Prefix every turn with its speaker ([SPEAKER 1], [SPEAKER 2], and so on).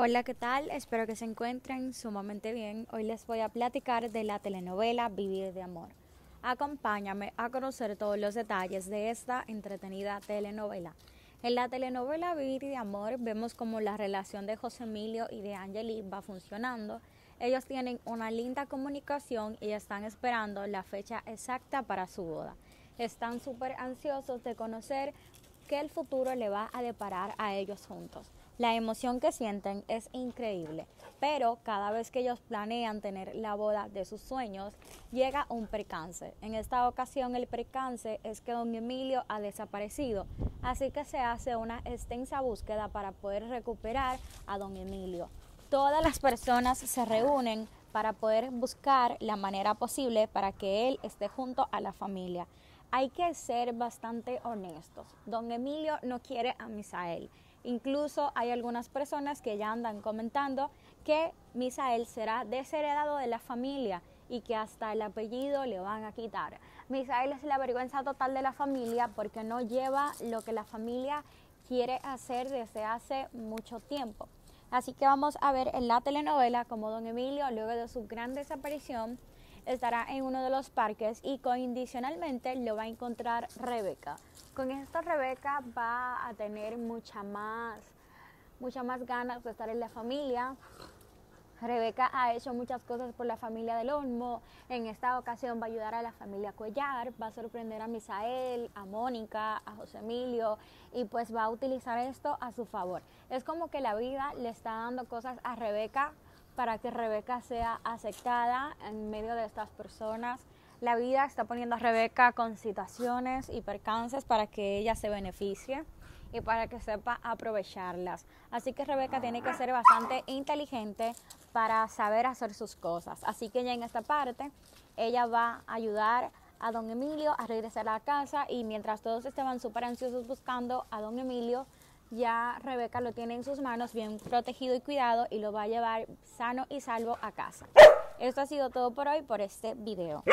[SPEAKER 1] Hola, ¿qué tal? Espero que se encuentren sumamente bien. Hoy les voy a platicar de la telenovela Vivir de Amor. Acompáñame a conocer todos los detalles de esta entretenida telenovela. En la telenovela Vivir de Amor vemos cómo la relación de José Emilio y de Angeli va funcionando. Ellos tienen una linda comunicación y están esperando la fecha exacta para su boda. Están súper ansiosos de conocer qué el futuro le va a deparar a ellos juntos. La emoción que sienten es increíble, pero cada vez que ellos planean tener la boda de sus sueños, llega un percance. En esta ocasión el percance es que don Emilio ha desaparecido, así que se hace una extensa búsqueda para poder recuperar a don Emilio. Todas las personas se reúnen para poder buscar la manera posible para que él esté junto a la familia. Hay que ser bastante honestos. Don Emilio no quiere a Misael Incluso hay algunas personas que ya andan comentando que Misael será desheredado de la familia y que hasta el apellido le van a quitar. Misael es la vergüenza total de la familia porque no lleva lo que la familia quiere hacer desde hace mucho tiempo. Así que vamos a ver en la telenovela como don Emilio, luego de su gran desaparición, estará en uno de los parques y condicionalmente lo va a encontrar Rebeca. Con esto Rebeca va a tener mucha más, mucha más ganas de estar en la familia. Rebeca ha hecho muchas cosas por la familia del Olmo. En esta ocasión va a ayudar a la familia Cuellar, va a sorprender a Misael, a Mónica, a José Emilio y pues va a utilizar esto a su favor. Es como que la vida le está dando cosas a Rebeca para que Rebeca sea aceptada en medio de estas personas. La vida está poniendo a Rebeca con situaciones y percances para que ella se beneficie y para que sepa aprovecharlas. Así que Rebeca tiene que ser bastante inteligente para saber hacer sus cosas. Así que ya en esta parte ella va a ayudar a don Emilio a regresar a casa y mientras todos estaban súper ansiosos buscando a don Emilio, ya Rebeca lo tiene en sus manos bien protegido y cuidado y lo va a llevar sano y salvo a casa. Esto ha sido todo por hoy por este video.